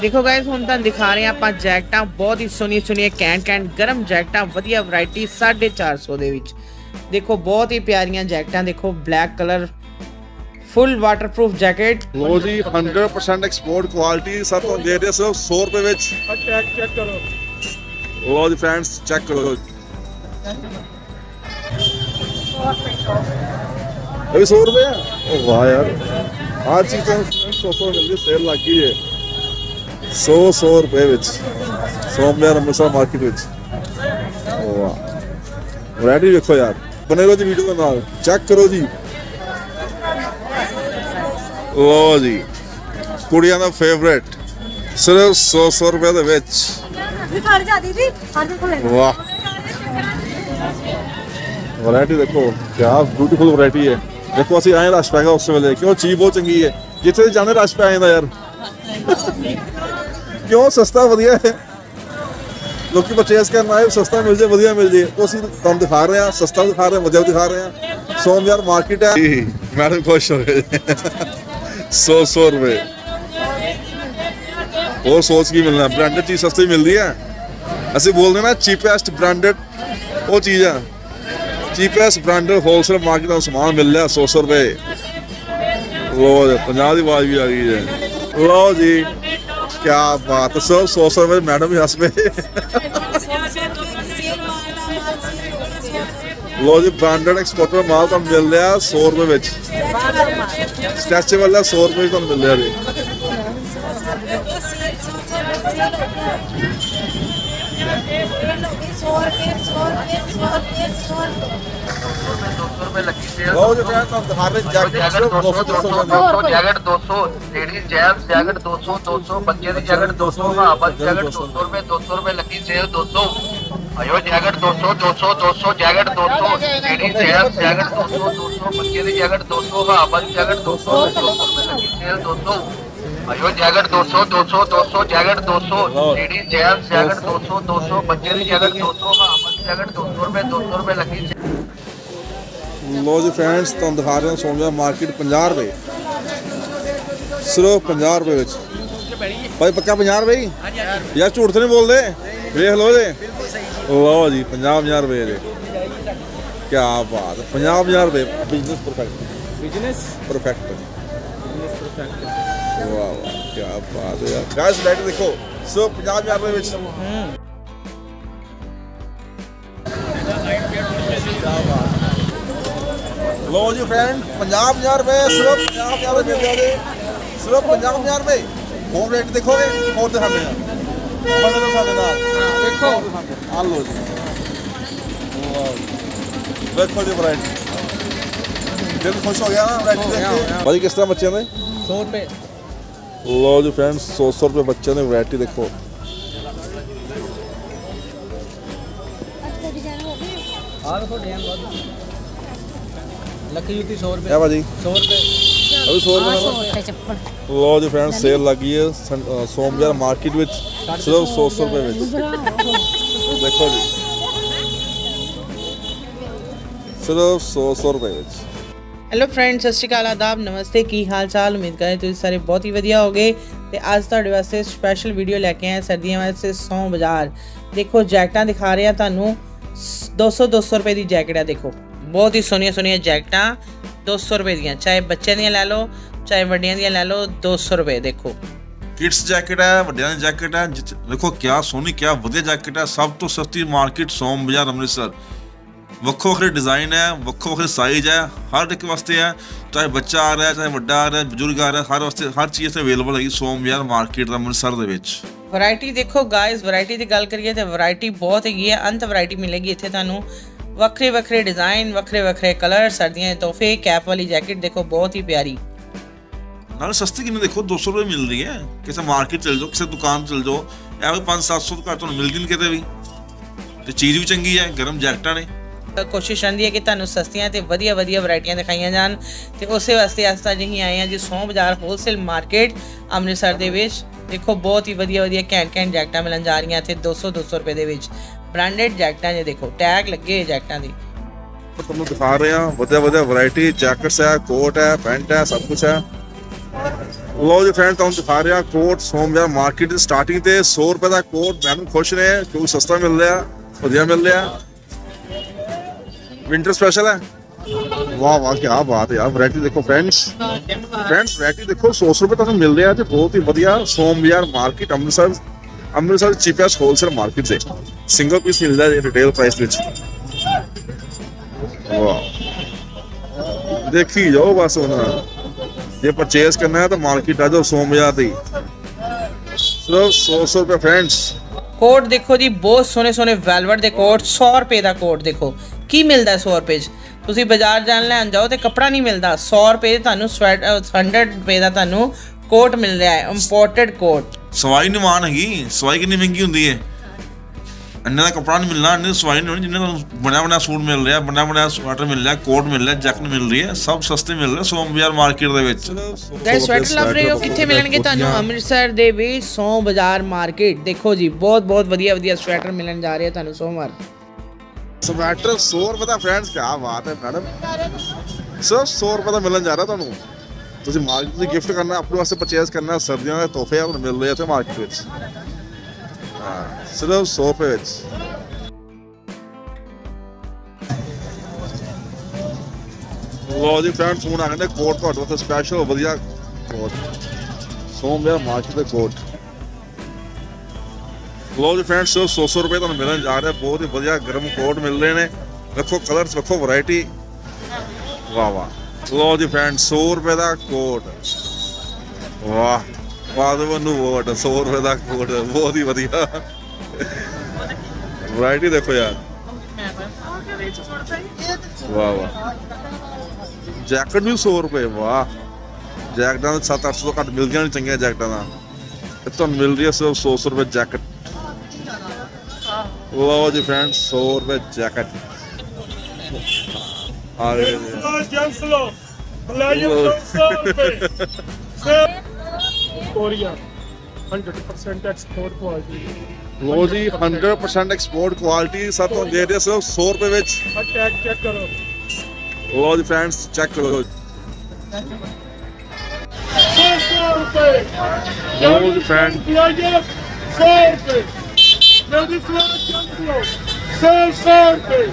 ਦੇਖੋ ਗਾਇਸ ਹੁਣ ਤਾਂ ਦਿਖਾ ਰਹੇ ਹਾਂ ਆਪਾਂ ਜੈਕਟਾਂ ਬਹੁਤ ਹੀ ਸੋਹਣੀਆਂ ਸੋਹਣੀਆਂ ਕੈਂਟ ਕੈਂਟ ਗਰਮ ਜੈਕਟਾਂ ਵਧੀਆ ਵੈਰਾਈਟੀ 450 ਦੇ ਵਿੱਚ। ਦੇਖੋ ਬਹੁਤ ਹੀ ਪਿਆਰੀਆਂ ਜੈਕਟਾਂ ਦੇਖੋ black colour full waterproof jacket ਲੋ ਜੀ 100% ਐਕਸਪੋਰਟ ਕੁਆਲਿਟੀ ਸਰ ਤੁਹਾਨੂੰ ਦੇ ਰਹੇ ਸਿਰਫ 100 ਰੁਪਏ ਵਿੱਚ। ਚੈੱਕ ਚੈੱਕ ਕਰੋ। ਲੋ ਜੀ ਫਰੈਂਡਸ ਚੈੱਕ ਕਰੋ। ਇਹ ਵੀ 100 ਰੁਪਏ? ਆ ਉਹ ਵਾਹ ਯਾਰ। ਆਹ ਚੀਜ਼ ਤਾਂ 100 100 ਮਿਲਦੀ ਸੇਲ ਲੱਗ ਹੈ 100 100 ਰੁਪਏ ਵਿੱਚ ਸੋਮਵਾਰ ਅੰਮ੍ਰਿਤਸਰ ਮਾਰਕੀਟ ਵਿੱਚ। ਵਾਹ। ਵੈਰਾਈਟੀ ਵੇਖੋ ਯਾਰ। ਬਨੇ ਰਹੋ ਜੀ ਵੀਡੀਓ ਦੇ ਨਾਲ। ਚੈੱਕ ਕਰੋ ਜੀ। ਲੋ ਜੀ। ਕੁੜੀਆਂ ਦਾ ਫੇਵਰੇਟ ਸਿਰਫ 100 100 ਰੁਪਏ ਦੇ ਵਿੱਚ। ਵੀ ਘਰ ਜਾ ਦੀਦੀ ਸਾਡੇ ਕੋਲ। ਵਾਹ। ਵੈਰਾਈਟੀ ਦੇਖੋ ਕੀ ਬਿਊਟੀਫੁਲ ਵੈਰਾਈਟੀ ਹੈ। ਦੇਖੋ ਅਸੀਂ ਆਏ ਰਸ਼ ਪੈਗਾ ਉਸ ਵੇਲੇ। ਕਿਉਂ? ਚੀਜ਼ ਬਹੁਤ ਚੰਗੀ ਹੈ। ਜਿੱਥੇ ਜਾਂਦੇ ਰਸ਼ ਪੈ ਜਾਂਦਾ ਯਾਰ। ਕਿਉਂ ਸਸਤਾ ਵਧੀਆ ਹੈ? ਲੋਕੀ ਪਰਚੇਸ ਕਰਨ ਆਏ, ਸਸਤਾ ਮਿਲ ਜੇ ਵਧੀਆ ਮਿਲ ਜੇ ਉਹ ਅਸੀਂ ਤੁਹਾਨੂੰ ਦਿਖਾ ਰਹੇ ਹਾਂ, ਸਸਤਾ ਦਿਖਾ ਰਹੇ ਹਾਂ, ਵਧੀਆ ਦਿਖਾ ਰਹੇ ਹਾਂ। ਸੋਮਵਾਰ ਮਾਰਕੀਟ ਹੈ। ਮੈਡਮ ਖੁਸ਼ ਹੋ ਗਏ। 100 100 ਰੁਪਏ। ਹੋਰ ਸੋਚ ਕੀ ਮਿਲਣਾ? ਬ੍ਰਾਂਡਡ ਚੀਜ਼ ਸਸਤੀ ਮਿਲਦੀ ਹੈ। ਅਸੀਂ ਬੋਲਦੇ ਨਾ ਚੀਪੈਸਟ ਬ੍ਰਾਂਡਡ ਉਹ ਚੀਜ਼ ਆ। ਚੀਪੈਸਟ ਬ੍ਰਾਂਡਡ ਹੋਲਸੇਲ ਮਾਰਕੀਟ ਦਾ ਸਮਾਨ ਮਿਲ ਰਿਹਾ 100 100 ਰੁਪਏ। ਲੋ ਜੀ 50 ਦੀ ਆਵਾਜ਼ ਵੀ ਆ ਗਈ ਹੈ। ਲੋ ਜੀ। ਕੀ ਬਾਤ ਹੈ ਸਰ 100 100 ਰੁਪਏ ਮੈਡਮ ਵੀ ਹੱਸ ਪਏ। ਲੋ ਜੀ ਬ੍ਰਾਂਡਡ ਐਕਸਪੋਰਟਰ ਮਾਲ ਤੁਹਾਨੂੰ ਮਿਲ ਰਿਹਾ 100 ਰੁਪਏ ਵਿੱਚ। ਸਟੈਚੇਬਲ ਦਾ 100 ਰੁਪਏ ਵਿੱਚ ਤੁਹਾਨੂੰ ਮਿਲ ਰਿਹਾ ਜੀ। ਲੋ ਜੀ ਫਰੈਂਡ ਤੁਹਾਨੂੰ ਦਿਖਾ ਰਹੇ ਜੱਗ जैकेट दो सौ लेडीज़ जेंट्स जैकेट दो सौ दो सौ बच्चे जैकेट दो सौ बस दो सौ रुपए दो सौ रुपए लगी सेल दो सौ अयो जैकेट दो सौ दो सौ दो सौ जैकेट दो सौ लेडीज़ जैकेट दो सौ दो सौ बच्चे की जैकेट दो सौ बस लगी सेल दो सौ अयो जैकेट दो सौ दो सौ दो सौ जैकेट दो सौ लेडीज़ जेंट्स दो सौ दो सौ बच्चे दो सौ बस जैकेट दो सौ रुपए दो सौ रुपए लगी ਲੋ ਜੀ ਫਰੈਂਡਸ ਤੁਹਾਨੂੰ ਦਿਖਾ ਰਹੇ ਹਾਂ ਸੋਮਿਆ ਮਾਰਕੀਟ 50 ਰੁਪਏ। ਸਿਰਫ 50 ਰੁਪਏ ਵਿੱਚ। ਭਾਈ ਪੱਕਾ 50 ਰੁਪਏ ਹੀ ਯਾਰ ਝੂਠ ਤਾਂ ਨਹੀਂ ਬੋਲਦੇ? ਵੇਖ ਲਓ ਜੀ। ਲਓ ਜੀ 50 50 ਰੁਪਏ ਦੇ। ਕੀ ਬਾਤ ਹੈ 50 50 ਰੁਪਏ। ਬਿਜ਼ਨਸ ਪਰਫੈਕਟ ਬਿਜ਼ਨਸ ਪਰਫੈਕਟ ਵਾਹ ਵਾਹ ਕੀ ਬਾਤ ਹੈ ਯਾਰ। ਗਾਇਸ ਲਾਈਟ ਦੇਖੋ ਸਿਰਫ 50 50 ਰੁਪਏ ਵਿੱਚ। ਲੋ ਜੀ ਫਰੈਂਡ 50 50 ਰੁਪਏ ਸਿਰਫ 50 50 ਰੁਪਏ ਦੇ ਦੇ ਸਿਰਫ 50 50 ਰੁਪਏ। ਹੋਰ ਰੇਟ ਦੇਖੋਗੇ ਹੋਰ ਦਿਖਾਉਂਦੇ ਆ। ਬਣੇ ਤਾਂ ਸਾਡੇ ਨਾਲ। ਦੇਖੋ। ਆ ਲੋ ਜੀ। ਵੇਖੋ ਜੀ। ਵੈਰਾਈਟੀ ਦਿਲ ਖੁਸ਼ ਹੋ ਗਿਆ ਨਾ ਵੈਰਾਈਟੀ ਦੇਖ ਕੇ? ਭਾਜੀ ਕਿਸ ਤਰ੍ਹਾਂ ਬੱਚਿਆਂ ਦੇ? 100 ਰੁਪਏ। ਲੋ ਜੀ ਫਰੈਂਡਸ 100 100 ਰੁਪਏ ਬੱਚਿਆਂ ਦੀ ਵੈਰਾਈਟੀ ਦੇਖੋ। ਆ ਦੇਖੋ ਡੈਮ ਬਹੁਤ ਲੱਕੀ ਜੁੱਤੀ 100 ਰੁਪਏ। ਇਹ ਭਾਜੀ 100 ਰੁਪਏ। ਅਭੀ 100 ਰੁਪਏ ਦਾ ਚੱਪਲ। ਲੋ ਜੀ ਫਰੈਂਡਸ ਸੇਲ ਲੱਗੀ ਹੈ ਸੰ- ਅ, ਸੋਮਵਾਰ ਮਾਰਕੀਟ ਵਿੱਚ ਸਿਰਫ 100 100 ਰੁਪਏ ਵਿੱਚ। ਦੇਖੋ ਜੀ। ਸਿਰਫ 100 100 ਰੁਪਏ ਵਿੱਚ। ਹੈਲੋ ਫਰੈਂਡਸ ਸਤਿ ਸ਼੍ਰੀ ਅਕਾਲ ਆਦਾਬ ਨਮਸਤੇ। ਕੀ ਹਾਲ ਚਾਲ? ਉਮੀਦ ਕਰਦੇ ਤੁਸੀਂ ਸਾਰੇ ਬਹੁਤ ਹੀ ਵਧੀਆ ਹੋਗੇ। ਤੇ ਅੱਜ ਤੁਹਾਡੇ ਵਾਸਤੇ ਸਪੈਸ਼ਲ ਵੀਡੀਓ ਲੈ ਕੇ ਆਏ ਹਾਂ ਸਰਦੀਆਂ ਵਾਸਤੇ 100 ਬਾਜ਼ਾਰ। ਦੇਖੋ ਜੈਕਟਾਂ ਦਿਖਾ ਰਹੇ ਆ ਤੁਹਾਨੂੰ। 200 200 ਰੁਪਏ ਦੀ ਜੈਕਟ ਆ ਦੇਖੋ। ਬਹੁਤ ਹੀ ਸੋਹਣੀਆਂ ਸੋਹਣੀਆਂ ਜੈਕਟਾਂ 200 ਰੁਪਏ ਦੀਆਂ ਚਾਹੇ ਬੱਚਿਆਂ ਦੀਆਂ ਲੈ ਲਓ ਚਾਹੇ ਵੱਡਿਆਂ ਦੀਆਂ ਲੈ ਲਓ 200 ਰੁਪਏ ਦੇਖੋ। ਕਿਡਸ ਜੈਕਟ ਹੈ ਵੱਡਿਆਂ ਦੀ ਜੈਕਟ ਹੈ ਦੇਖੋ ਕਿਆ ਸੋਹਣੀ ਕਿਆ ਵਧੀਆ ਜੈਕਟ ਹੈ ਸਭ ਤੋਂ ਸਸਤੀ ਮਾਰਕੀਟ ਸੋਮ ਬਾਜ਼ਾਰ ਅੰਮ੍ਰਿਤਸਰ। ਵੱਖੋ ਵੱਖਰੇ ਡਿਜ਼ਾਈਨ ਹੈ ਵੱਖੋ ਵੱਖਰੇ ਸਾਈਜ਼ ਹੈ ਹਰ ਇੱਕ ਵਾਸਤੇ ਹੈ ਚਾਹੇ ਬੱਚਾ ਆ ਰਿਹਾ ਚਾਹੇ ਵੱਡਾ ਆ ਰਿਹਾ ਬਜ਼ੁਰਗ ਆ ਰਿਹਾ ਹਰ ਵਾਸਤੇ ਹਰ ਚੀਜ਼ ਇੱਥੇ ਅਵੇਲੇਬਲ ਹੈਗੀ ਸੋਮ ਬਾਜ਼ਾਰ ਮਾਰਕੀਟ ਦਾ ਅੰਮ੍ਰਿਤਸਰ ਦੇ ਵਿੱਚ। ਵੈਰਾਈਟੀ ਦੇਖੋ ਗਾਇਸ ਵੈਰਾਈਟੀ ਦੀ ਗੱਲ ਕਰੀਏ ਤੇ ਵੈਰਾਈਟੀ ਬਹੁਤ ਹੈਗੀ ਹੈ ਅੰਤ ਵੈਰਾਈਟੀ ਮਿਲੇਗੀ ਇੱਥੇ ਤੁਹਾਨੂੰ। ਵੱਖਰੇ ਵੱਖਰੇ ਡਿਜ਼ਾਈਨ ਵੱਖਰੇ ਵੱਖਰੇ ਕਲਰ ਸਰਦੀਆਂ ਦੇ ਤੋਹਫੇ ਕੈਪ ਵਾਲੀ ਜੈਕਟ ਦੇਖੋ ਬਹੁਤ ਹੀ ਪਿਆਰੀ। ਨਾਲੇ ਸਸਤੀ ਕਿੰਨੀ ਦੇਖੋ 200 ਰੁਪਏ ਮਿਲ ਰਹੀ ਹੈ। ਕਿਸੇ ਮਾਰਕੀਟ ਚਲ ਜਾਓ ਕਿਸੇ ਦੁਕਾਨ ਚਲ ਜਾਓ ਇਹ ਵੀ 5-700 ਤੋਂ ਘੱਟ ਤੁਹਾਨੂੰ ਮਿਲਦੀ ਨਹੀਂ ਕਿਤੇ ਵੀ। ਤੇ ਚੀਜ਼ ਵੀ ਚੰਗੀ ਹੈ ਗਰਮ ਜੈਕਟਾਂ ਨੇ। ਕੋਸ਼ਿਸ਼ ਰਹਿੰਦੀ ਹੈ ਕਿ ਤੁਹਾਨੂੰ ਸਸਤੀਆਂ ਤੇ ਵਧੀਆ ਵਧੀਆ ਵੈਰਾਈਟੀਆਂ ਦਿਖਾਈਆਂ ਜਾਣ। ਤੇ ਉਸੇ ਵਾਸਤੇ ਅਸਤਾ ਜਿਹੀ ਆਏ ਆ ਜੀ ਸੌ ਬਾਜ਼ਾਰ ਹੋਲਸੇਲ ਮਾਰਕੀਟ ਅੰਮ੍ਰਿਤਸਰ ਦੇ ਵਿੱਚ। ਦੇਖੋ ਬਹੁਤ ਹੀ ਵਧੀਆ ਵਧੀਆ ਘੈਂਟ ਘੈਂਟ ਜੈਕਟਾਂ ਮਿਲਣ ਜਾ ਰਹੀਆਂ ਇੱਥੇ 200 200 ਰੁਪਏ ਦੇ ਵਿੱਚ। ਬ੍ਰਾਂਡਡ ਜੈਕਟਾਂ ਜੇ ਦੇਖੋ ਟੈਗ ਲੱਗੇ ਹੋਏ ਜੈਕਟਾਂ ਦੇ। ਤੁਹਾਨੂੰ ਦਿਖਾ ਰਹੇ ਹਾਂ ਵਧੀਆ ਵਧੀਆ ਵੈਰਾਈਟੀ ਜੈਕਟਸ ਹੈ ਕੋਟ ਹੈ ਪੈਂਟ ਹੈ ਸਭ ਕੁਝ ਹੈ। ਲੋ ਜੀ ਫਰੈਂਡ ਤੁਹਾਨੂੰ ਦਿਖਾ ਰਿਹਾ ਕੋਟ ਸੋਮਵਾਰ ਮਾਰਕੀਟ ਦੀ ਸਟਾਰਟਿੰਗ ਤੇ 100 ਰੁਪਏ ਦਾ ਕੋਟ ਮੈਡਮ ਖੁਸ਼ ਨੇ ਕਿਉਂਕਿ ਸਸਤਾ ਮਿਲ ਰਿਹਾ ਵਧੀਆ ਮਿਲ ਰਿਹਾ। ਵਿੰਟਰ ਸਪੈਸ਼ਲ ਹੈ। ਵਾਹ ਵਾਹ ਕੀ ਬਾਤ ਹੈ ਯਾਰ ਵੈਰਾਈਟੀ ਦੇਖੋ ਫਰੈਂਡਸ ਫਰੈਂਡਸ ਵੈਰਾਈਟੀ ਦੇਖੋ 100 ਰੁਪਏ ਤੁਹਾਨੂੰ ਮਿਲ ਰਿਹਾ ਤੇ ਬਹੁਤ ਹੀ ਵਧੀਆ Somwar market Amritsar Amritsar cheapest wholesale market ਦੇ ਸਿੰਗਲ ਪੀਸ ਮਿਲਦਾ ਹੈ ਰਿਟੇਲ ਪ੍ਰਾਈਸ ਵਿੱਚ ਵਾਹ ਦੇਖੀ ਜਾਓ ਬਸ ਹੁਣ ਜੇ ਪਰਚੇਸ ਕਰਨਾ ਹੈ ਤਾਂ ਮਾਰਕੀਟ ਆ ਜਾਓ 100 ਬਾਜ਼ਾਰ ਦੀ ਸਿਰਫ 100 ਰੁਪਏ ਫਰੈਂਡਸ ਕੋਟ ਦੇਖੋ ਜੀ ਬਹੁਤ ਸੋਹਣੇ ਸੋਹਣੇ ਵੈਲਵਟ ਦੇ ਕੋਟ 100 ਰੁਪਏ ਦਾ ਕੋਟ ਦੇਖੋ ਕੀ ਮਿਲਦਾ ਹੈ 100 ਰੁਪਏ 'ਚ ਤੁਸੀਂ ਬਾਜ਼ਾਰ ਜਾਣ ਲੈਣ ਜਾਓ ਤੇ ਕੱਪੜਾ ਨਹੀਂ ਮਿਲਦਾ 100 ਰੁਪਏ 'ਚ ਤੁਹਾਨੂੰ ਸਵੈਟ 100 ਰੁਪਏ ਦਾ ਤੁਹਾਨੂੰ ਕੋਟ ਮਿਲ ਰਿਹਾ ਹੈ ਇੰਪੋਰਟਡ ਕੋਟ ਸਵਾਈ ਨਹੀਂ ਮਾਨ ਹੈਗੀ ਸਵਾਈ ਕਿੰਨੀ ਮਹਿੰਗੀ ਹੁੰਦੀ ਹੈ ਇੰਨਾ ਦਾ ਕੱਪੜਾ ਨਹੀਂ ਮਿਲਣਾ ਇੰਨੀ ਸਵਾਈ ਨਹੀਂ ਜਿੰਨਾ ਤੁਹਾਨੂੰ ਬਣਿਆ ਬਣਿਆ ਸੂਟ ਮਿਲ ਰਿਹਾ ਬਣਿਆ ਬਣਿਆ ਸਵੈਟਰ ਮਿਲ ਰਿਹਾ ਕੋਟ ਮਿਲ ਰਿਹਾ ਜੈਕਟ ਮਿਲ ਰਹੀ ਹੈ ਸਭ ਸਸਤੇ ਮਿਲ ਰਹੇ ਸੋਮ ਬਾਜ਼ਾਰ ਮਾਰਕੀਟ ਦੇ ਵਿੱਚ। ਗਾਇਸ ਸਵੈਟਰ ਲੱਭ ਰਹੇ ਹੋ? ਕਿੱਥੇ ਮਿਲਣਗੇ ਤੁਹਾਨੂੰ? ਅੰਮ੍ਰਿਤਸਰ ਦੇ ਵਿੱਚ ਸੌ ਬਾਜ਼ਾਰ ਮਾਰਕੀਟ ਦੇਖੋ ਜੀ ਬਹੁਤ ਬਹੁਤ ਵਧੀਆ ਵਧੀਆ ਸਵੈਟਰ ਮਿਲਣ ਜਾ ਰਹੇ ਆ ਤੁਹਾਨੂੰ ਸੋਮਵਾਰ। ਸਵੈਟਰ 100 ਰੁਪਏ ਦਾ ਫਰੈਂਡਸ ਕੀ ਬਾਤ ਹੈ ਮੈਡਮ ਸਿਰਫ 100 ਰੁਪਏ ਦਾ ਮਿਲਣ ਜਾ ਰਿਹਾ ਤੁਹਾਨੂੰ। ਤੁਸੀਂ ਮਾਰਕੀਟ ਤੋਂ ਗਿਫਟ ਕਰਨਾ, ਆਪਣੇ ਵਾਸਤੇ ਪਰਚੇਸ ਕਰਨਾ, ਸਰਦੀਆਂ ਦੇ ਤੋਹਫੇ ਆ ਤੁਹਾਨੂੰ ਮਿਲ ਇੱਥੇ ਮਾਰਕੀਟ ਵਿੱਚ। ਹਾਂ, ਸਿਰਫ 100 ਵਿੱਚ। ਲੋ ਜੀ ਫਰੈਂਡਸ ਹੁਣ ਆ ਗਏ ਨੇ ਕੋਟ ਤੁਹਾਡੇ ਵਾਸਤੇ ਸਪੈਸ਼ਲ ਵਧੀਆ ਕੋਟ। ਸੋਮਵਾਰ ਮਾਰਕੀਟ ਦੇ ਕੋਟ। ਲੋ ਜੀ ਫਰੈਂਡਸ 100 ਰੁਪਏ ਤੁਹਾਨੂੰ ਮਿਲਣ ਜਾ ਰਿਹਾ, ਬਹੁਤ ਹੀ ਵਧੀਆ ਗਰਮ ਕੋਟ ਮਿਲ ਰਹੇ ਨੇ। ਰੱਖੋ ਕਲਰਸ ਰੱਖੋ ਵੈਰਾਈਟੀ ਵਾਹ ਵਾਹ। ਲੋ ਜੀ ਫਰੈਂਡਸ 100 ਰੁਪਏ ਦਾ ਕੋਟ। ਵਾਹ ਮਾਧਵ ਨੂੰ ਵੋਟ 100 ਰੁਪਏ ਦਾ ਕੋਟ, ਬਹੁਤ ਹੀ ਵਧੀਆ। ਵੈਰਾਈਟੀ ਦੇਖੋ ਯਾਰ। ਵਾਹ ਵਾਹ। ਜੈਕਟ ਵੀ 100 ਰੁਪਏ, ਵਾਹ। ਜੈਕਟਾਂ ਦਾ 7-800 ਤੋਂ ਘੱਟ ਮਿਲਦੀਆਂ ਨਹੀਂ ਚੰਗੀਆਂ ਜੈਕਟਾਂ ਦਾ ਇਹ ਤੁਹਾਨੂੰ ਮਿਲ ਰਹੀ ਹੈ ਸਿਰਫ 100 ਰੁਪਏ ਜੈਕਟ। ਲਓ ਜੀ ਫਰੈਂਡਸ 100 ਰੁਪਏ ਜੈਕਟ। ਆ ਗਏ ਜੀ। ਜੰਸਲੋ ਮਲਾਇਮ 200 ਰੁਪਏ। ਕੋਰੀਆ 100% ਐਕਸਪੋਰਟ ਕੁਆਲਿਟੀ ਲਓ ਜੀ 100% ਐਕਸਪੋਰਟ ਕੁਆਲਿਟੀ ਸਭ ਤੋਂ ਦੇ ਰਹੇ ਸਿਰਫ 100 ਰੁਪਏ ਵਿੱਚ। ਅਟੈਕ ਚੈੱਕ ਕਰੋ। ਲਓ ਜੀ ਫਰੈਂਡਸ ਚੈੱਕ ਕਰੋ। 100 ਰੁਪਏ। ਲਓ ਜੀ ਫਰੈਂਡ ਮਲਾਇਮ 100 ਰੁਪਏ। ਜਲਦੀ ਫਲਾਟ ਜੰਸਲੋ 100 ਰੁਪਏ।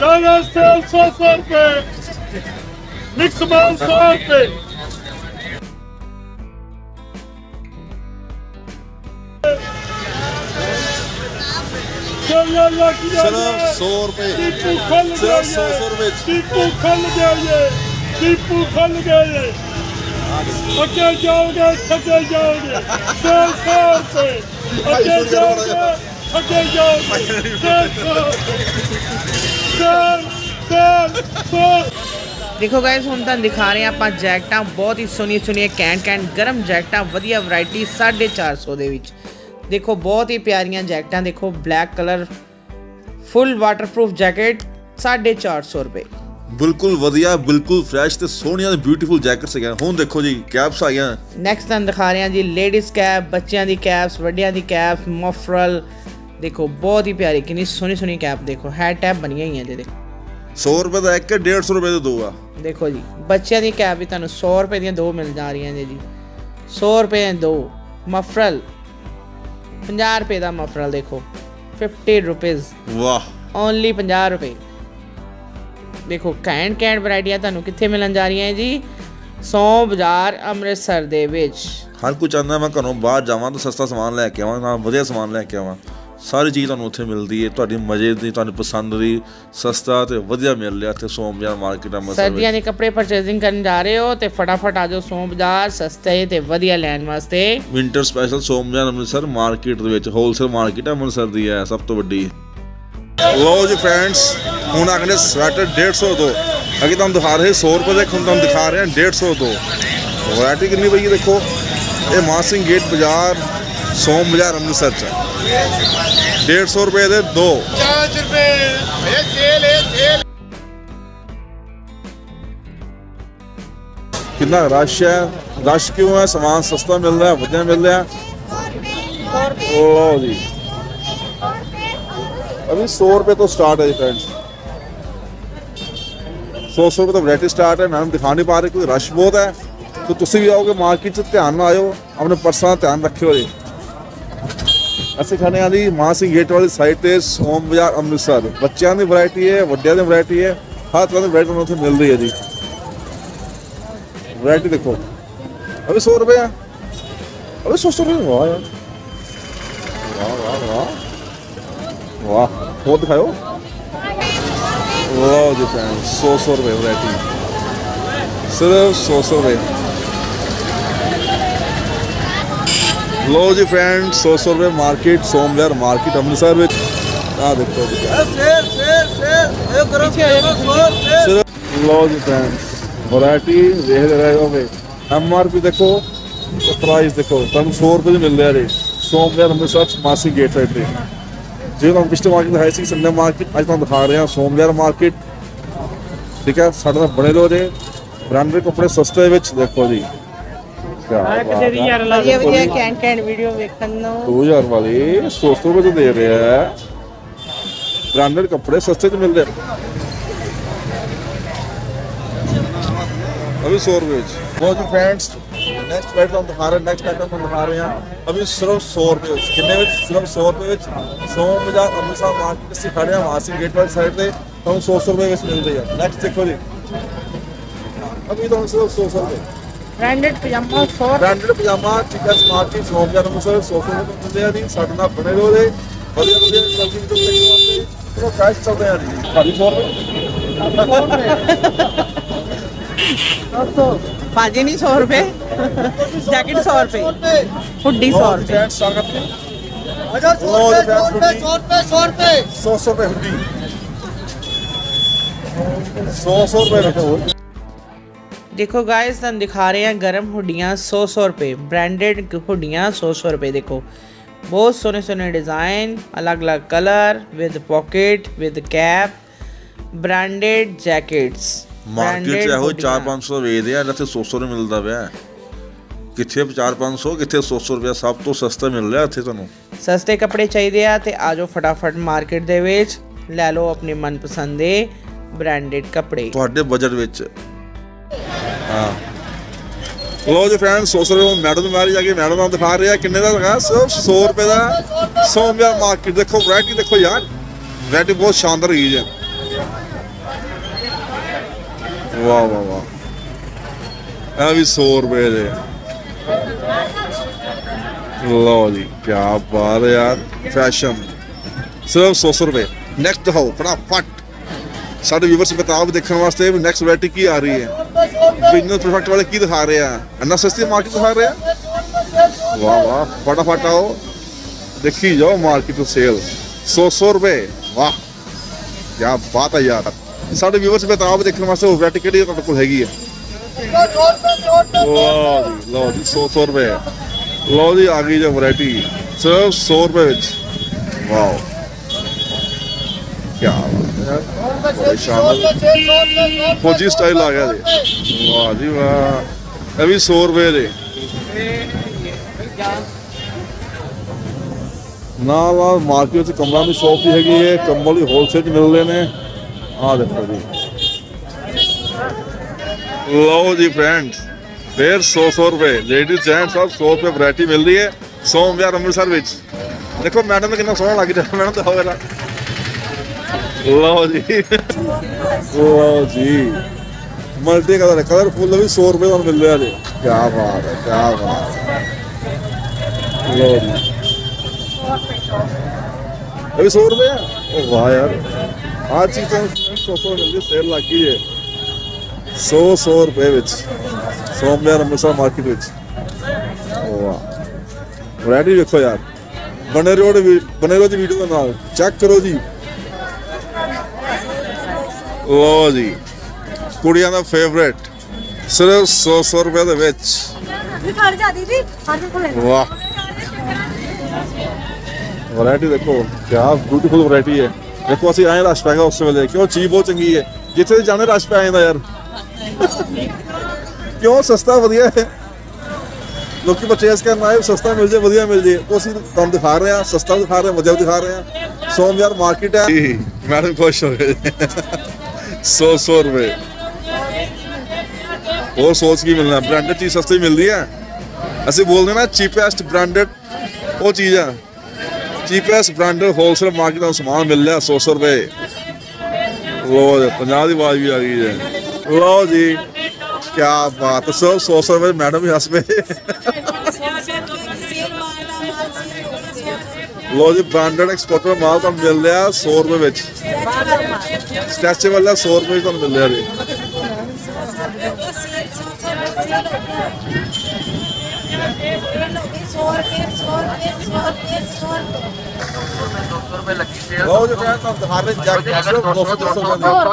ਜਾਨਾ ਸੇਲ 100 ਰੁਪਏ ਮਿਕਸ ਮਾਲ 100 ਰੁਪਏ ਚਲੋ ਲੱਗੀ ਸਿਰਫ 100 ਰੁਪਏ ਦੀਪੂ ਖੁੱਲ ਗਿਆ ਸਿਰਫ 100 ਰੁਪਏ ਚ। ਦੀਪੂ ਖੁੱਲ ਗਿਆ ਜੇ ਦੀਪੂ ਖੁੱਲ ਗਿਆ ਜੇ ਅੱਗੇ ਜਾਓਗੇ ਥੱਕੇ ਜਾਓਗੇ ਸੌ ਸੌ ਰੁਪਏ ਅੱਗੇ ਜਾਓਗੇ ਥੱਕੇ ਜਾਓਗੇ ਸੌ ਸੌ ਸੌ ਸੌ ਸੌ ਦੇਖੋ ਗਾਇਸ ਹੁਣ ਤੁਹਾਨੂੰ ਦਿਖਾ ਰਹੇ ਆਪਾਂ ਜੈਕਟਾਂ ਬਹੁਤ ਹੀ ਸੋਹਣੀਆਂ ਸੋਹਣੀਆਂ ਕੈਂਟ ਕੈਂਟ ਗਰਮ ਜੈਕਟਾਂ ਵਧੀਆ ਵੈਰਾਈਟੀ 450 ਦੇ ਵਿੱਚ। ਦੇਖੋ ਬਹੁਤ ਹੀ ਪਿਆਰੀਆਂ ਜੈਕਟਾਂ ਦੇਖੋ black colour full waterproof jacket 450 ਰੁਪਏ। ਬਿਲਕੁਲ ਵਧੀਆ ਬਿਲਕੁਲ ਫਰੈਸ਼ ਤੇ ਸੋਹਣੀਆਂ ਤੇ ਬਿਊਟੀਫੁਲ ਜੈਕਟਸ ਹੈਗੀਆਂ। ਹੁਣ ਦੇਖੋ ਜੀ ਕੈਪਸ ਆਈਆਂ ਨੈਕਸਟ ਤੁਹਾਨੂੰ ਦਿਖਾ ਰਹੇ ਹਾਂ ਜੀ ਲੇਡੀਜ਼ ਕੈਪ ਬੱਚਿਆਂ ਦੀ ਕੈਪਸ ਵੱਡਿਆਂ ਦੀ ਕੈਪ ਮਫਰਲ ਦੇਖੋ ਬਹੁਤ ਹੀ ਪਿਆਰੀ ਕਿੰਨੀ ਸੋਹਣੀ ਸੋਹਣੀ ਕੈਪ ਦੇਖੋ ਹੈਡ ਟੈਪ ਬਣੀਆਂ ਹੋਈਆਂ ਜਿਹਦੇ 100 ਰੁਪਏ ਦਾ ਇੱਕ 150 ਰੁਪਏ ਦੇ ਦੋ ਆ। ਦੇਖੋ ਜੀ ਬੱਚਿਆਂ ਦੀ ਕੈਪ ਵੀ ਤੁਹਾਨੂੰ 100 ਰੁਪਏ ਦੀਆਂ ਦੋ ਮਿਲ ਜਾ ਰਹੀਆਂ ਨੇ ਜੀ। 100 ਰੁਪਏ ਦੀਆਂ ਦੋ ਮਫਰਲ। 50 ਰੁਪਏ ਦਾ ਮਫਰਲ ਦੇਖੋ 50 ਰੁਪਏ ਵਾਹ। ਓਨਲੀ 50 ਰੁਪਏ। ਦੇਖੋ ਕੈਂਟ ਕੈਂਟ ਵੈਰਾਈਟੀਆਂ ਤੁਹਾਨੂੰ ਕਿੱਥੇ ਮਿਲਣ ਜਾ ਰਹੀਆਂ ਹੈ ਜੀ? ਸੌ ਬਾਜ਼ਾਰ ਅੰਮ੍ਰਿਤਸਰ ਦੇ ਵਿੱਚ। ਹਰ ਕੋਈ ਚਾਹੁੰਦਾ ਮੈਂ ਘਰੋਂ ਬਾਹਰ ਜਾਵਾਂ ਤਾਂ ਸਸਤਾ ਸਮਾਨ ਲੈ ਕੇ ਆਵਾਂ ਨਾਲ ਵਧੀਆ ਸਮਾਨ ਲੈ ਕੇ ਆਵਾਂ। ਸਾਰੀ ਚੀਜ਼ ਤੁਹਾਨੂੰ ਉੱਥੇ ਮਿਲਦੀ ਹੈ ਤੁਹਾਡੀ ਮਜ਼ੇ ਦੀ ਤੁਹਾਨੂੰ ਪਸੰਦ ਦੀ ਸਸਤਾ ਤੇ ਵਧੀਆ ਮਿਲ ਰਿਹਾ ਇੱਥੇ ਸੋਮ ਬਾਜ਼ਾਰ ਮਾਰਕੀਟ ਅੰਮ੍ਰਿਤਸਰ ਸਰਦੀਆਂ ਵਿੱਚ ਦੇ ਕੱਪੜੇ ਪਰਚੇਜ਼ਿੰਗ ਕਰਨ ਜਾ ਰਹੇ ਹੋ ਤੇ ਫਟਾਫਟ ਆ ਜਾਓ ਸੌ ਬਾਜ਼ਾਰ ਸਸਤੇ ਤੇ ਵਧੀਆ ਲੈਣ ਵਾਸਤੇ। ਵਿੰਟਰ ਸਪੈਸ਼ਲ ਸੋਮ ਬਾਜ਼ਾਰ ਅੰਮ੍ਰਿਤਸਰ ਮਾਰਕੀਟ ਦੇ ਵਿੱਚ ਹੋਲਸੇਲ ਮਾਰਕੀਟ ਅੰਮ੍ਰਿਤਸਰ ਦੀ ਹੈ ਸਭ ਤੋਂ ਵੱਡੀ। ਲੋ ਜੀ ਫਰੈਂਡਸ ਹੁਣ ਅਗਲੇ ਸਵੈਟਰ 150 ਦੋ। ਅੱਗੇ ਤੁਹਾਨੂੰ ਦਿਖਾ ਰਹੇ 100 ਰੁਪਏ ਦੇ ਹੁਣ ਤੁਹਾਨੂੰ ਦਿਖਾ ਰਹੇ ਹਾਂ 150 ਦੋ। ਵੈਰਾਈਟੀ ਕਿੰਨੀ ਪਈ ਹੈ ਦੇਖੋ। ਇਹ ਮਾਸਿੰਗ ਗੇਟ ਬਾਜ਼ਾਰ ਸੋਮ ਬਾਜ਼ਾਰ ਅੰਮ੍ਰਿਤਸਰ ਚ 150 ਰੁਪਏ ਦੇ ਦੋ ਕਿੰਨਾ ਰਸ਼ ਹੈ ਰਸ਼ ਕਿਉਂ ਹੈ ਸਮਾਨ ਸਸਤਾ ਮਿਲ ਰਿਹਾ ਵਧੀਆ ਮਿਲ ਰਿਹਾ ਲਓ ਜੀ अभी सौ रुपए तो स्टार्ट है फ्रेंड्स सौ सौ रुपये तो वैरायटी स्टार्ट है मैडम दिखा नहीं पा रहे क्योंकि रश बहुत है ਤਾਂ ਤੁਸੀਂ ਵੀ ਆਓਗੇ ਮਾਰਕੀਟ 'ਚ ਧਿਆਨ ਨਾਲ ਆਇਓ ਆਪਣੇ ਪਰਸਾਂ ਦਾ ਧਿਆਨ ਰੱਖਿਓ ਜੀ ਅਸੀਂ ਖਾਣੇ ਆ ਜੀ ਮਾਂ ਸਿੰਘ ਗੇਟ ਵਾਲੀ ਸਾਈਡ ਤੇ ਸੋਮ ਬਾਜ਼ਾਰ ਅੰਮ੍ਰਿਤਸਰ। ਬੱਚਿਆਂ ਦੀ ਵੈਰਾਈਟੀ ਹੈ, ਵੱਡਿਆਂ ਦੀ ਵੈਰਾਈਟੀ ਹੈ, ਹਰ ਤਰ੍ਹਾਂ ਦੀ ਵੈਰਾਈਟੀ ਤੁਹਾਨੂੰ ਉੱਥੇ ਮਿਲ ਰਹੀ ਹੈ ਜੀ। ਵੈਰਾਈਟੀ ਦੇਖੋ। ਅਭੀ 100 ਰੁਪਏ ਆ। ਅਭੀ 100 ਰੁਪਏ ਵਾਹ ਯਾਰ। ਵਾਹ ਵਾਹ ਵਾਹ। ਵਾਹ, ਹੋਰ ਦਿਖਾਓ। ਵਾਹ ਜੀ ਫੈਨ 100 100 ਰੁਪਏ ਵੈਰਾਈਟੀ ਸਿਰਫ 100 100 ਰੁਪਏ। ਲੋ ਜੀ ਫਰੈਂਡ 100 ਰੁਪਏ ਮਾਰਕੀਟ ਸੋਮਵਾਰ ਮਾਰਕੀਟ ਅੰਮ੍ਰਿਤਸਰ ਵਿੱਚ। ਆ ਦੇਖੋ ਜੀ। ਸ਼ੇਰ ਸ਼ੇਰ ਸ਼ੇਰ ਇਹ ਕਰੋ ਸ਼ੇਰ ਲੋ ਜੀ ਫਰੈਂਡ ਵੈਰਾਈਟੀ ਦੇਖ ਰਹੇ ਹੋਵੇ ਐਮ ਆਰ ਦੇਖੋ ਪ੍ਰਾਈਸ ਦੇਖੋ ਤੁਹਾਨੂੰ 100 ਰੁਪਏ ਦੇ ਮਿਲਦੇ ਜੀ। ਸੋਮਵਾਰ ਅੰਮ੍ਰਿਤਸਰ ਮਾਸੀ ਗੇਟ ਰੇਟ ਤੇ। ਜੇ ਤੁਹਾਨੂੰ ਪਿਛਲੇ ਮਾਰਕੀਟ ਦਿਖਾਈ ਸੀ ਸੰਡੇ ਮਾਰਕੀਟ ਅੱਜ ਤੁਹਾਨੂੰ ਦਿਖਾ ਰਹੇ ਹਾਂ ਸੋਮਵਾਰ ਮਾਰਕੀਟ। ਠੀਕ ਹੈ ਸਾਡੇ ਨਾਲ ਬਣੇ ਰਹੋ ਜੇ। ਬ੍ਰਾਂਡਡ ਕੱਪੜੇ ਸਸਤੇ ਵਿੱਚ ਦੇਖੋ ਜੀ। ਕਿਆ ਬਾਤ ਹੈ। ਵਧੀਆ ਵਧੀਆ ਕੈਂਟ ਕੈਂਟ ਵੀਡੀਓ ਵੇਖਣ ਨੂੰ 2000 ਵਾਲੀ 100 ਰੁਪਏ ਤੋਂ ਦੇ ਰਿਹਾ ਹੈ ਬ੍ਰਾਂਡਡ ਕੱਪੜੇ ਸਸਤੇ ਚ ਮਿਲਦੇ ਆ अभी सौ रुपए वो जो फ्रेंड्स नेक्स्ट प्लेटफॉर्म दिखा रहे हैं नेक्स्ट प्लेटफॉर्म हम दिखा रहे हैं अभी सिर्फ सौ रुपए कितने ਵਿੱਚ ਸਿਰਫ 100 ਰੁਪਏ ਵਿੱਚ 100 ਬਾਜ਼ਾਰ ਅੰਮ੍ਰਿਤਸਰ ਮਾਰਕੀਟ ਸੇ ਖੜੇ ਹਾਂ ਮਾਸੀ ਗੇਟ ਵਾਲੀ ਸਾਈਡ ਤੇ ਤੁਹਾਨੂੰ 100 100 ਰੁਪਏ ਵਿੱਚ ਮਿਲ ਰਹੀ ਹੈ ਨੈਕਸਟ ਦੇਖੋ ਜੀ ਅਭੀ ਤੁਹਾਨੂੰ ਸਿਰਫ 100 ਰੁਪਏ ਬ੍ਰਾਂਡਡ ਪਜਾਮਾ 100 ਬ੍ਰਾਂਡਡ ਪਜਾਮਾ ਚਿਕਨ ਮਾਰਕੀਟ ਸ਼ੌਪ ਜਾਂ ਅੰਮ੍ਰਿਤਸਰ 100 ਰੁਪਏ ਤੋਂ ਮਿਲਦੇ ਆ ਜੀ ਸਾਡੇ ਨਾਲ ਬਣੇ ਰਹੋ ਦੇ ਵਧੀਆ ਵਧੀਆ ਸਬਜ਼ੀ ਤੋਂ ਲੈ ਕੇ ਆਉਂਦੇ ਚਲੋ ਕਾਸ਼ ਚੱਲਦੇ ਆ ਜੀ ਸਾਡੀ 100 ਰੁਪਏ ਭਾਜੀ ਨਹੀਂ 100 ਰੁਪਏ ਜੈਕਟ 100 ਰੁਪਏ ਹੁੱਡੀ 100 ਰੁਪਏ ਫਰੈਂਡਸ ਸਵਾਗਤ ਹੈ हजार सौ और रुपए सौ रुपए, रुपए सौ रुपए सौ 100 रुपए ਰੁਪਏ ਹੁੰਦੀ 100 100 ਰੁਪਏ ਰੱਖੋ ਦੇਖੋ ਗਾਇਸ ਤੁਹਾਨੂੰ ਦਿਖਾ ਰਹੇ ਹਾਂ ਗਰਮ ਹੁੱਡੀਆਂ 100 100 ਰੁਪਏ ਬ੍ਰਾਂਡਡ ਹੁੱਡੀਆਂ 100 100 ਰੁਪਏ ਦੇਖੋ। ਬਹੁਤ ਸੋਹਣੇ ਸੋਹਣੇ ਡਿਜ਼ਾਈਨ ਅਲੱਗ-ਅਲੱਗ colour with pocket with cap branded jackets market 'ਚ ਇਹੋ 4-500 ਵੇਚਦੇ ਆ ਇੱਥੇ 100 ਰੁਪਏ ਮਿਲਦਾ ਪਿਆ। ਕਿੱਥੇ 4-500 ਕਿੱਥੇ 100 ਰੁਪਏ ਸਭ ਤੋਂ ਸਸਤਾ ਮਿਲ ਰਿਹਾ ਇੱਥੇ ਤੁਹਾਨੂੰ। ਸਸਤੇ ਕੱਪੜੇ ਚਾਹੀਦੇ ਆ ਤੇ ਆਜੋ ਫਟਾਫਟ ਮਾਰਕੀਟ ਦੇ ਵਿੱਚ। ਲੈ ਲਓ ਆਪਣੇ ਮਨਪਸੰਦ ਦੇ ਬ੍ਰਾਂਡਡ ਕੱਪੜੇ। ਤੁਹਾਡੇ ਬਜਟ ਵਿੱਚ ਹਾਂ। ਲੋ ਜੀ ਫਰੈਂਡਸ 100 ਰੁਪਏ ਮੈਡਮ ਮਾਰੀ ਜਾ ਕੇ ਮੈਡਮ ਨਾਲ ਦਿਖਾ ਰਿਹਾ, ਕਿੰਨੇ ਦਾ ਹੈਗਾ? ਸਿਰਫ 100 ਰੁਪਏ ਦਾ ਸੋਮਵਾਰ ਮਾਰਕੀਟ ਦੇਖੋ ਵੈਰਾਈਟੀ ਦੇਖੋ ਯਾਰ। ਵੈਰਾਈਟੀ ਬਹੁਤ ਸ਼ਾਨਦਾਰ ਹੈਗੀ ਹੈ। ਵਾਹ ਵਾਹ ਵਾਹ। ਇਹ ਵੀ 100 ਰੁਪਏ ਦੇ। ਲਓ ਜੀ ਕੀ ਬਾਤ ਯਾਰ ਫੈਸ਼ਨ ਸਿਰਫ 100 ਰੁਪਏ। ਨੈਕਸਟ ਦਿਖਾਓ, ਫਟਾਫਟ। ਸਾਡੇ ਵੀਵਰਸ ਕਿਤਾਬ ਦੇਖਣ ਵਾਸਤੇ ਨੈਕਸਟ ਵੈਰਾਈਟੀ ਕੀ ਆ ਰਹੀ ਹੈ। ਬਿਜ਼ਨਸ ਪ੍ਰੋਡਕਟ ਵਾਲੇ ਕੀ ਦਿਖਾ ਰਹੇ ਆ ਇੰਨਾ ਸਸਤੀ ਮਾਰਕੀਟ ਦਿਖਾ ਰਹੇ ਆ ਵਾਹ ਵਾਹ ਫਟਾਫਟ ਆਓ ਦੇਖੀ ਜਾਓ ਮਾਰਕੀਟ ਤੋਂ ਸੇਲ 100 100 ਰੁਪਏ ਵਾਹ ਕੀ ਬਾਤ ਹੈ ਯਾਰ ਸਾਡੇ ਵੀਵਰਸ ਕਿਤਾਬ ਦੇਖਣ ਵਾਸਤੇ ਉਹ ਵੈਰਾਈਟੀ ਕਿਹੜੀ ਤੁਹਾਡੇ ਕੋਲ ਹੈਗੀ ਹੈ ਵਾਹ ਜੀ ਲਓ ਜੀ 100 100 ਰੁਪਏ ਲਓ ਜੀ ਆ ਗਈ ਜੋ ਵੈਰਾਈਟੀ ਸਿਰਫ 100 ਰੁਪਏ ਵਿੱਚ। ਵਾਓ ਕੀ ਬਾਤ ਹੈ ਯਾਰ ਬੜੀ ਸ਼ਾਨਦਾਰ ਫੌਜੀ ਸਟਾਈਲ ਆ ਗਿਆ ਜੀ। ਵਾਹ ਜੀ ਵਾਹ। ਇਹ ਵੀ 100 ਰੁਪਏ ਦੇ। ਨਾਲ ਨਾਲ ਮਾਰਕੀਟ ਵਿੱਚ ਕੰਬਲਾਂ ਦੀ ਸ਼ੌਪ ਵੀ ਹੈਗੀ ਹੈ। ਕੰਬਲ ਵੀ ਹੋਲਸੇਲ 'ਚ ਮਿਲਦੇ ਨੇ। ਆਹ ਦੇਖੋ ਜੀ। ਲਓ ਜੀ ਫਰੈਂਡਸ ਫੇਰ 100 ਰੁਪਏ। ਲੇਡੀਜ਼ ਜੈਂਟਸ ਸਭ 100 ਰੁਪਏ ਵੈਰਾਈਟੀ ਮਿਲਦੀ ਹੈ। ਸੋਮਵਾਰ ਅੰਮ੍ਰਿਤਸਰ ਵਿੱਚ। ਦੇਖੋ ਮੈਡਮ ਕਿੰਨਾ ਸੋਹਣਾ ਲੱਗ ਰਿਹਾ। ਮੈਡਮ ਤਾਂ ਹੋਵੇਗਾ ਲਓ ਜੀ। ਲਓ ਜੀ। ਮਲਟੀ ਕਲਰ ਕਲਰਫੁੱਲ ਵੀ 100 ਰੁਪਏ ਦਾ ਮਿਲ ਰਿਹਾ ਜੀ ਕੀ ਬਾਤ ਹੈ ਕੀ ਬਾਤ ਹੈ। ਲਓ ਜੀ। ਇਹ ਵੀ 100 ਰੁਪਏ ਆ? ਉਹ ਵਾਹ ਯਾਰ। ਆ ਚੀਜ਼ ਤਾਂ 100 100 ਮਿਲਦੀ, ਸੇਲ ਲੱਗ ਗਈ ਹੈ 100 100 ਰੁਪਏ ਵਿੱਚ ਸੋਮਵਾਰ ਅੰਮ੍ਰਿਤਸਰ ਮਾਰਕੀਟ ਵਿੱਚ। ਉਹ ਵਾਹ। ਵੈਰਾਈਟੀ ਵੇਖੋ ਯਾਰ। ਬਨੇ ਰੋਡ ਬਨੇ ਰੋਡ ਦੀ ਵੀਡੀਓ ਦੇ ਨਾਲ। ਚੈੱਕ ਕਰੋ ਜੀ। ਲੋ ਜੀ, ਕੁੜੀਆਂ ਦਾ ਫੇਵਰੇਟ ਸਿਰਫ 100 ਰੁਪਏ ਦੇ ਵਿੱਚ। ਵਾਹ। ਵੈਰਾਈਟੀ ਦੇਖੋ ਕੀ ਬਿਊਟੀਫੁਲ ਵੈਰਾਈਟੀ ਹੈ। ਦੇਖੋ, ਅਸੀਂ ਆਏ ਰਸ਼ ਪੈ ਉਸ ਵੇਲੇ, ਕਿਉਂ ਚੀਜ਼ ਬਹੁਤ ਚੰਗੀ ਹੈ। ਜਿੱਥੇ ਜਾਣੇ, ਰਸ਼ ਪੈ ਜਾਂਦਾ ਯਾਰ। ਕਿਉਂ ਸਸਤਾ, ਵਧੀਆ ਹੈ। ਲੋਕੀ ਪਰਚੇਸ ਕਰਨ ਆਏ, ਸਸਤਾ ਮਿਲ ਜੇ, ਵਧੀਆ ਮਿਲ ਜੇ। ਉਹ ਤੁਹਾਨੂੰ ਦਿਖਾ ਰਹੇ ਆ ਸਸਤਾ ਦਿਖਾ ਰਹੇ ਆ ਵਧੀਆ ਦਿਖਾ ਰਹੇ ਆ ਸੋਮ ਯਾਰ ਮਾਰਕੀਟ ਹੈ ਮੈਡਮ ਖੁਸ਼ ਹੋ ਗਏ। 100 100 ਰੁਪਏ। ਹੋਰ ਸੋਚ ਕੀ ਮਿਲਣਾ? ਬ੍ਰਾਂਡਡ ਚੀਜ਼ ਸਸਤੀ ਮਿਲਦੀ ਹੈ। ਅਸੀਂ ਬੋਲਦੇ ਨਾ ਚੀਪੈਸਟ ਬ੍ਰਾਂਡਡ ਉਹ ਚੀਜ਼ ਆ। ਚੀਪੈਸਟ ਬ੍ਰਾਂਡਡ ਹੋਲਸੇਲ ਮਾਰਕੀਟ ਤੋਂ ਸਮਾਨ ਮਿਲ ਰਿਹਾ 100 ਰੁਪਏ। ਲੋ ਜੀ 50 ਦੀ ਆਵਾਜ਼ ਵੀ ਆ ਗਈ ਹੈ। ਲਓ ਜੀ ਕੀ ਬਾਤ। ਸੋ 100 ਰੁਪਏ ਮੈਡਮ ਵੀ ਹੱਸ ਪਏ। ਲੋ ਜੀ ਬ੍ਰਾਂਡਡ ਐਕਸਪੋਰਟਰ ਮਾਲ ਤੁਹਾਨੂੰ ਮਿਲ ਰਿਹਾ 100 ਰੁਪਏ ਵਿੱਚ। ਸਟੈਚੂ ਵਾਲਾ 100 ਰੁਪਏ ਤੁਹਾਨੂੰ ਮਿਲ ਰਿਹਾ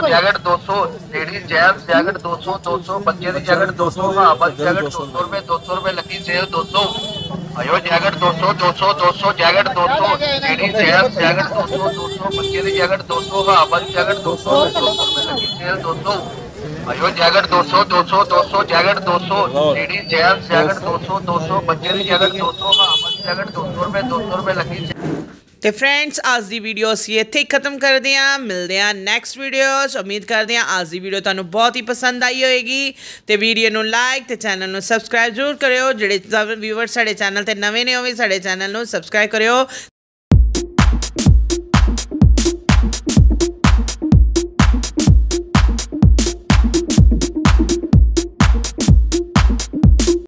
ਜੈਕਟ 200 ਲੇਡੀਜ਼ ਜੈਂਟਸ ਜੈਕਟ 200 200 ਬੱਚੇ ਦੀ ਜੈਕਟ 200 ਹਾਫ ਜੈਕਟ 200 ਰੁਪਏ 200 ਰੁਪਏ ਲੱਗੀ ਸੇਲ 200 ਅਯੋ ਜੈਗਟ 200 200 200 ਜੈਗਟ 200 ਜਿਹੜੀ ਸ਼ਹਿਰ ਜੈਗਟ 200 200 ਬੱਚੇ ਦੀ ਜੈਗਟ 200 ਹਾਂ ਬਲ ਜੈਗਟ 200 200 200 ਅਯੋ ਜੈਗਟ 200 200 200 ਜੈਗਟ 200 ਜਿਹੜੀ ਸ਼ਹਿਰ ਜੈਗਟ 200 200 ਬੱਚੇ ਦੀ ਜੈਗਟ 200 ਹਾਂ ਬਲ ਜੈਗਟ 200 ਰੁਪਏ 200 ਰੁਪਏ ਲੱਗੀ ਤੇ ਫਰੈਂਡਸ ਅੱਜ ਦੀ ਵੀਡੀਓ ਅਸੀਂ ਇੱਥੇ ਹੀ ਖਤਮ ਕਰਦੇ ਹਾਂ। ਮਿਲਦੇ ਹਾਂ ਨੈਕਸਟ ਵੀਡੀਓ 'ਚ। ਉਮੀਦ ਕਰਦੇ ਹਾਂ ਅੱਜ ਦੀ ਵੀਡੀਓ ਤੁਹਾਨੂੰ ਬਹੁਤ ਹੀ ਪਸੰਦ ਆਈ ਹੋਏਗੀ। ਤੇ ਵੀਡੀਓ ਨੂੰ ਲਾਈਕ ਤੇ ਚੈਨਲ ਨੂੰ ਸਬਸਕ੍ਰਾਈਬ ਜ਼ਰੂਰ ਕਰਿਓ। ਜਿਹੜੇ ਵੀਵਰ ਸਾਡੇ ਚੈਨਲ ਤੇ ਨਵੇਂ ਨੇ, ਉਹ ਵੀ ਸਾਡੇ ਚੈਨਲ ਨੂੰ ਸਬਸਕ੍ਰਾਈਬ ਕਰਿਓ।